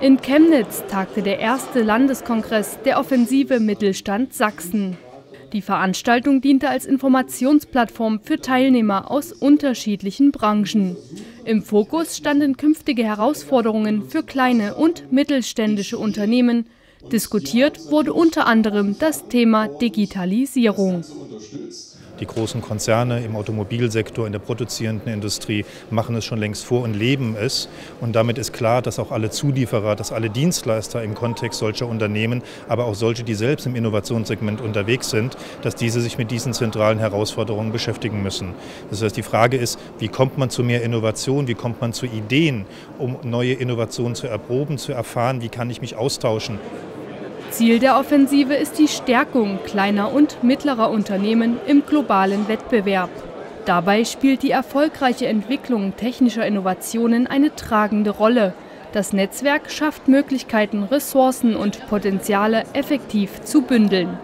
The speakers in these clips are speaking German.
In Chemnitz tagte der erste Landeskongress der Offensive Mittelstand Sachsen. Die Veranstaltung diente als Informationsplattform für Teilnehmer aus unterschiedlichen Branchen. Im Fokus standen künftige Herausforderungen für kleine und mittelständische Unternehmen. Diskutiert wurde unter anderem das Thema Digitalisierung. Die großen Konzerne im Automobilsektor, in der produzierenden Industrie machen es schon längst vor und leben es. Und damit ist klar, dass auch alle Zulieferer, dass alle Dienstleister im Kontext solcher Unternehmen, aber auch solche, die selbst im Innovationssegment unterwegs sind, dass diese sich mit diesen zentralen Herausforderungen beschäftigen müssen. Das heißt, die Frage ist, wie kommt man zu mehr Innovation, wie kommt man zu Ideen, um neue Innovationen zu erproben, zu erfahren, wie kann ich mich austauschen. Ziel der Offensive ist die Stärkung kleiner und mittlerer Unternehmen im globalen Wettbewerb. Dabei spielt die erfolgreiche Entwicklung technischer Innovationen eine tragende Rolle. Das Netzwerk schafft Möglichkeiten, Ressourcen und Potenziale effektiv zu bündeln.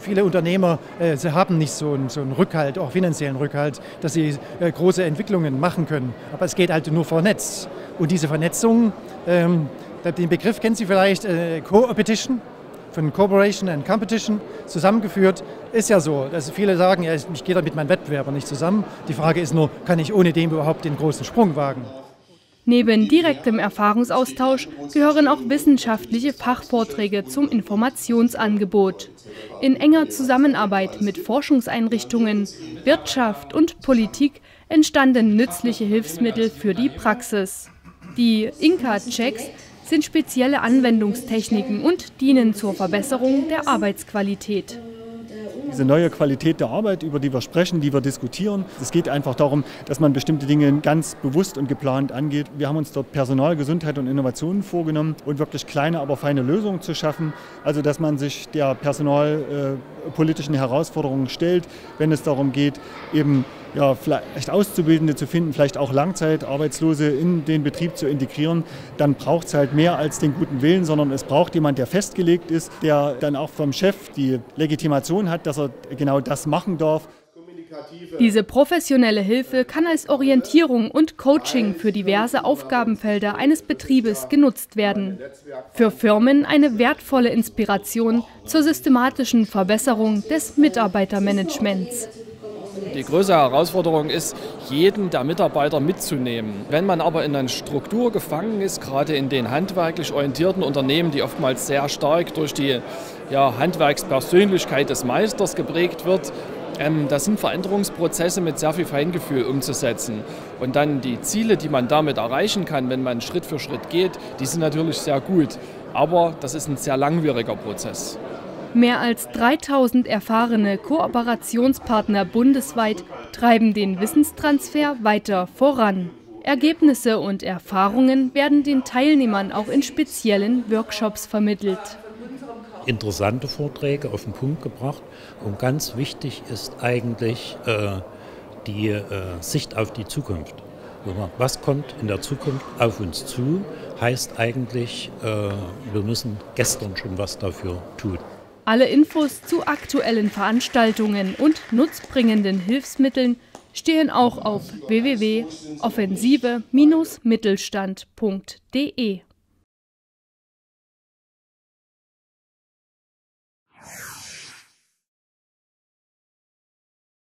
Viele Unternehmer äh, haben nicht so einen, so einen, Rückhalt, auch finanziellen Rückhalt, dass sie äh, große Entwicklungen machen können. Aber es geht halt nur vernetzt. Und diese Vernetzung, ähm, den Begriff kennen Sie vielleicht, äh, Co-Opetition von Corporation and Competition zusammengeführt. Ist ja so, dass viele sagen, ja, ich gehe da mit meinem Wettbewerber nicht zusammen. Die Frage ist nur, kann ich ohne dem überhaupt den großen Sprung wagen? Neben direktem Erfahrungsaustausch gehören auch wissenschaftliche Fachvorträge zum Informationsangebot. In enger Zusammenarbeit mit Forschungseinrichtungen, Wirtschaft und Politik entstanden nützliche Hilfsmittel für die Praxis. Die Inka-Checks sind spezielle Anwendungstechniken und dienen zur Verbesserung der Arbeitsqualität. Diese neue Qualität der Arbeit, über die wir sprechen, die wir diskutieren, es geht einfach darum, dass man bestimmte Dinge ganz bewusst und geplant angeht. Wir haben uns dort Personal, Gesundheit und Innovationen vorgenommen und wirklich kleine, aber feine Lösungen zu schaffen. Also, dass man sich der personalpolitischen äh, Herausforderungen stellt, wenn es darum geht, eben ja, vielleicht Auszubildende zu finden, vielleicht auch Langzeitarbeitslose in den Betrieb zu integrieren, dann braucht es halt mehr als den guten Willen, sondern es braucht jemand, der festgelegt ist, der dann auch vom Chef die Legitimation hat, dass er genau das machen darf. Diese professionelle Hilfe kann als Orientierung und Coaching für diverse Aufgabenfelder eines Betriebes genutzt werden. Für Firmen eine wertvolle Inspiration zur systematischen Verbesserung des Mitarbeitermanagements. Die größere Herausforderung ist, jeden der Mitarbeiter mitzunehmen. Wenn man aber in einer Struktur gefangen ist, gerade in den handwerklich orientierten Unternehmen, die oftmals sehr stark durch die ja, Handwerkspersönlichkeit des Meisters geprägt wird, ähm, das sind Veränderungsprozesse mit sehr viel Feingefühl umzusetzen. Und dann die Ziele, die man damit erreichen kann, wenn man Schritt für Schritt geht, die sind natürlich sehr gut. Aber das ist ein sehr langwieriger Prozess. Mehr als 3000 erfahrene Kooperationspartner bundesweit treiben den Wissenstransfer weiter voran. Ergebnisse und Erfahrungen werden den Teilnehmern auch in speziellen Workshops vermittelt. Interessante Vorträge auf den Punkt gebracht und ganz wichtig ist eigentlich äh, die äh, Sicht auf die Zukunft. Was kommt in der Zukunft auf uns zu, heißt eigentlich, äh, wir müssen gestern schon was dafür tun. Alle Infos zu aktuellen Veranstaltungen und nutzbringenden Hilfsmitteln stehen auch auf www.offensive-mittelstand.de.